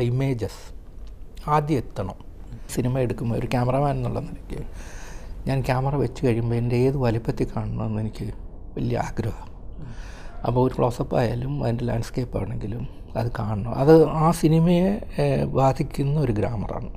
Images ആദ്യം എത്തണം. Cinema എടുക്കുമ്പോൾ ഒരു ക്യാമറമാൻ എന്നുള്ള നിലയ്ക്ക് ഞാൻ ക്യാമറ വെച്ച് കഴിയുമ്പോൾ എന്റെ ഏത് വലിപ്പത്തിൽ കാണണമെന്ന് എനിക്ക് വലിയ ആഗ്രഹം. അപ്പോൾ ഒരു ക്ലോസപ്പ് ആയാലും അതിന്റെ ലാൻഡ്സ്കേപ്പ് ആണെങ്കിലും അത് കാണണം. അത് ആ സിനിമയെ ബാധിക്കുന്ന ഒരു ഗ്രാമറാണ്.